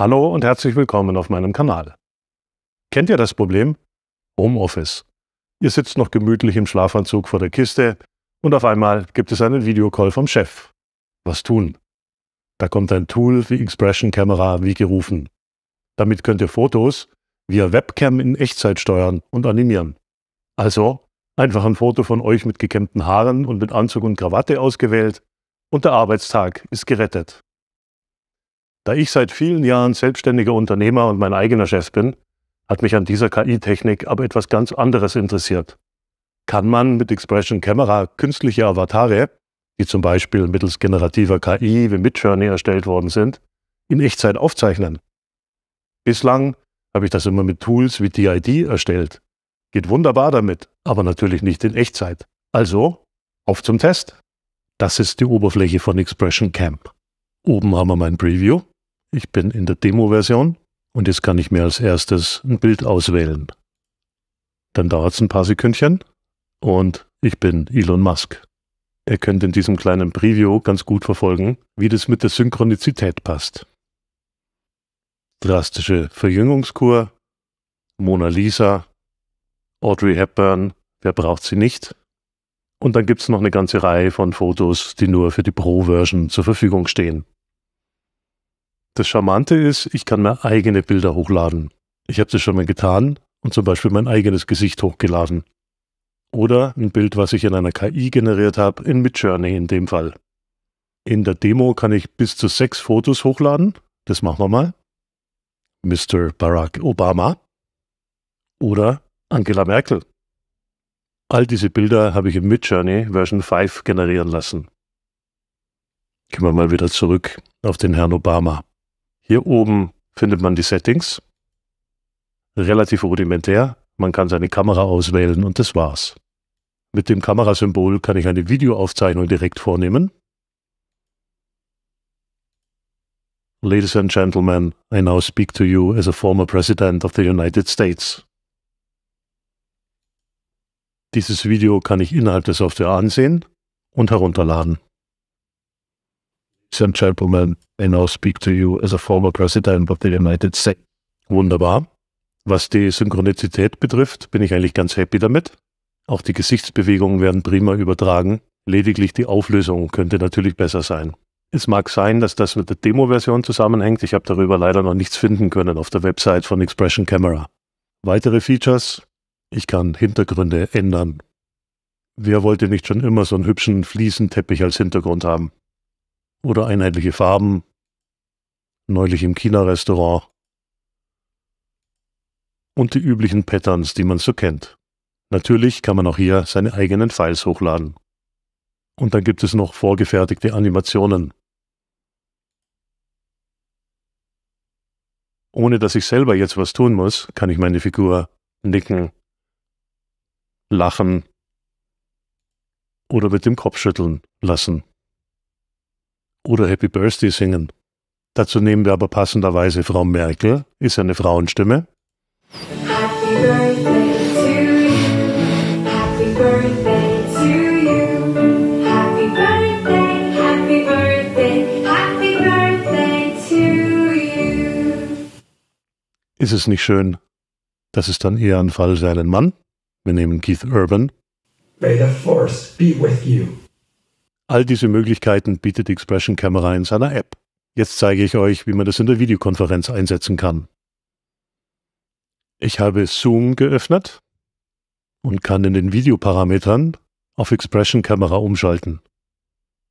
Hallo und herzlich willkommen auf meinem Kanal. Kennt ihr das Problem? Homeoffice. Ihr sitzt noch gemütlich im Schlafanzug vor der Kiste und auf einmal gibt es einen Videocall vom Chef. Was tun? Da kommt ein Tool wie Expression Camera wie gerufen. Damit könnt ihr Fotos via Webcam in Echtzeit steuern und animieren. Also einfach ein Foto von euch mit gekämmten Haaren und mit Anzug und Krawatte ausgewählt und der Arbeitstag ist gerettet. Da ich seit vielen Jahren selbstständiger Unternehmer und mein eigener Chef bin, hat mich an dieser KI-Technik aber etwas ganz anderes interessiert. Kann man mit Expression Camera künstliche Avatare, die zum Beispiel mittels generativer KI wie Midjourney erstellt worden sind, in Echtzeit aufzeichnen? Bislang habe ich das immer mit Tools wie DID erstellt. Geht wunderbar damit, aber natürlich nicht in Echtzeit. Also, auf zum Test. Das ist die Oberfläche von Expression Camp. Oben haben wir mein Preview. Ich bin in der Demo-Version und jetzt kann ich mir als erstes ein Bild auswählen. Dann dauert es ein paar Sekündchen und ich bin Elon Musk. Ihr könnt in diesem kleinen Preview ganz gut verfolgen, wie das mit der Synchronizität passt. Drastische Verjüngungskur, Mona Lisa, Audrey Hepburn, wer braucht sie nicht? Und dann gibt es noch eine ganze Reihe von Fotos, die nur für die Pro-Version zur Verfügung stehen. Das Charmante ist, ich kann mir eigene Bilder hochladen. Ich habe das schon mal getan und zum Beispiel mein eigenes Gesicht hochgeladen. Oder ein Bild, was ich in einer KI generiert habe, in Midjourney in dem Fall. In der Demo kann ich bis zu sechs Fotos hochladen. Das machen wir mal. Mr. Barack Obama oder Angela Merkel. All diese Bilder habe ich in Midjourney Version 5 generieren lassen. Gehen wir mal wieder zurück auf den Herrn Obama. Hier oben findet man die Settings. Relativ rudimentär. Man kann seine Kamera auswählen und das war's. Mit dem Kamerasymbol kann ich eine Videoaufzeichnung direkt vornehmen. Ladies and gentlemen, I now speak to you as a former President of the United States. Dieses Video kann ich innerhalb der Software ansehen und herunterladen. And gentlemen, I now speak to you as a former President of the United States. Wunderbar. Was die Synchronizität betrifft, bin ich eigentlich ganz happy damit. Auch die Gesichtsbewegungen werden prima übertragen. Lediglich die Auflösung könnte natürlich besser sein. Es mag sein, dass das mit der Demo-Version zusammenhängt. Ich habe darüber leider noch nichts finden können auf der Website von Expression Camera. Weitere Features. Ich kann Hintergründe ändern. Wer wollte nicht schon immer so einen hübschen Fliesenteppich als Hintergrund haben? Oder einheitliche Farben, neulich im China-Restaurant und die üblichen Patterns, die man so kennt. Natürlich kann man auch hier seine eigenen Files hochladen. Und dann gibt es noch vorgefertigte Animationen. Ohne dass ich selber jetzt was tun muss, kann ich meine Figur nicken, lachen oder mit dem Kopf schütteln lassen oder Happy Birthday singen. Dazu nehmen wir aber passenderweise Frau Merkel, ist eine Frauenstimme. Happy Birthday to you. Happy Birthday to you. Happy Birthday, Happy Birthday, Happy Birthday to you. Ist es nicht schön? Das ist dann eher ein Fall für einen Mann. Wir nehmen Keith Urban. May the force be with you. All diese Möglichkeiten bietet die Expression Camera in seiner App. Jetzt zeige ich euch, wie man das in der Videokonferenz einsetzen kann. Ich habe Zoom geöffnet und kann in den Videoparametern auf Expression Camera umschalten.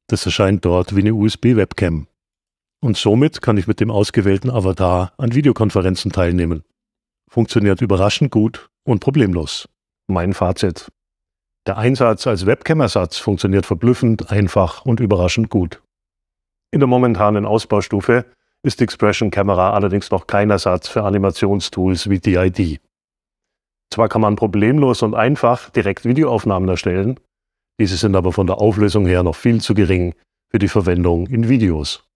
Das erscheint dort wie eine USB-Webcam. Und somit kann ich mit dem ausgewählten Avatar an Videokonferenzen teilnehmen. Funktioniert überraschend gut und problemlos. Mein Fazit. Der Einsatz als Webcam-Ersatz funktioniert verblüffend, einfach und überraschend gut. In der momentanen Ausbaustufe ist Expression Camera allerdings noch kein Ersatz für Animationstools wie DID. Zwar kann man problemlos und einfach direkt Videoaufnahmen erstellen, diese sind aber von der Auflösung her noch viel zu gering für die Verwendung in Videos.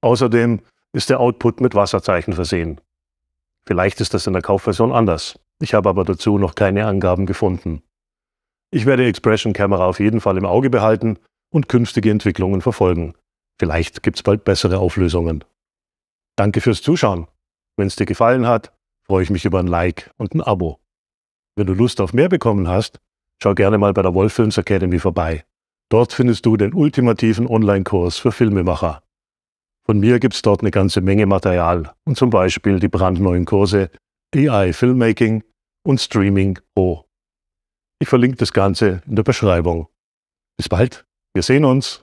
Außerdem ist der Output mit Wasserzeichen versehen. Vielleicht ist das in der Kaufversion anders. Ich habe aber dazu noch keine Angaben gefunden. Ich werde Expression Camera auf jeden Fall im Auge behalten und künftige Entwicklungen verfolgen. Vielleicht gibt's bald bessere Auflösungen. Danke fürs Zuschauen. Wenn es dir gefallen hat, freue ich mich über ein Like und ein Abo. Wenn du Lust auf mehr bekommen hast, schau gerne mal bei der Wolf Films Academy vorbei. Dort findest du den ultimativen Online-Kurs für Filmemacher. Von mir gibt es dort eine ganze Menge Material und zum Beispiel die brandneuen Kurse AI Filmmaking und Streaming Pro. Ich verlinke das Ganze in der Beschreibung. Bis bald, wir sehen uns.